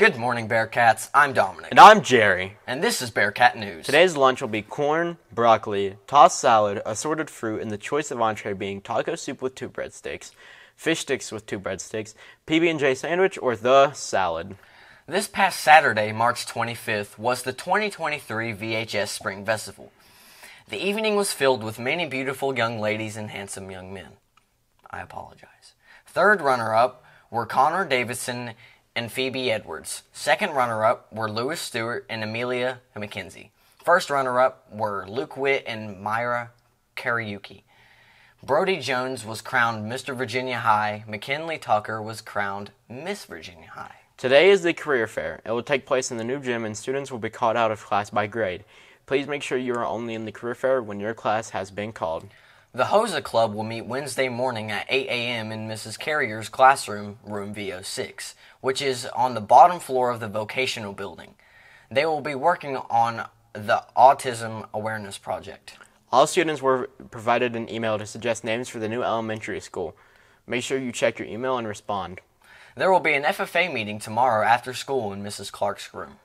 Good morning, Bearcats. I'm Dominic. And I'm Jerry. And this is Bearcat News. Today's lunch will be corn, broccoli, tossed salad, assorted fruit, and the choice of entree being taco soup with two breadsticks, fish sticks with two breadsticks, PB&J sandwich, or the salad. This past Saturday, March 25th, was the 2023 VHS Spring Festival. The evening was filled with many beautiful young ladies and handsome young men. I apologize. Third runner up were Connor Davidson and Phoebe Edwards. Second runner up were Lewis Stewart and Amelia McKenzie. First runner up were Luke Witt and Myra Kariuki. Brody Jones was crowned Mr. Virginia High. McKinley Tucker was crowned Miss Virginia High. Today is the career fair. It will take place in the new gym and students will be called out of class by grade. Please make sure you are only in the career fair when your class has been called. The HOSA Club will meet Wednesday morning at 8 a.m. in Mrs. Carrier's classroom, room VO6, which is on the bottom floor of the vocational building. They will be working on the Autism Awareness Project. All students were provided an email to suggest names for the new elementary school. Make sure you check your email and respond. There will be an FFA meeting tomorrow after school in Mrs. Clark's room.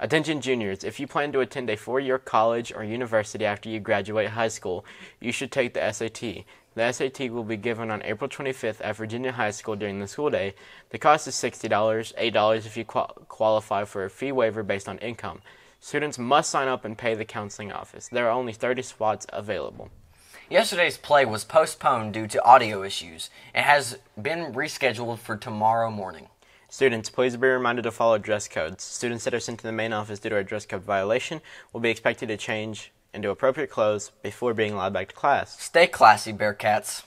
Attention juniors, if you plan to attend a four year college or university after you graduate high school, you should take the SAT. The SAT will be given on April 25th at Virginia High School during the school day. The cost is $60, $8 if you qual- qualify for a fee waiver based on income. Students must sign up and pay the counseling office. There are only 30 spots available. Yesterday's play was postponed due to audio issues. It has been rescheduled for tomorrow morning. Students, please be reminded to follow dress codes. Students that are sent to the main office due to a dress code violation will be expected to change into appropriate clothes before being allowed back to class. Stay classy, Bearcats.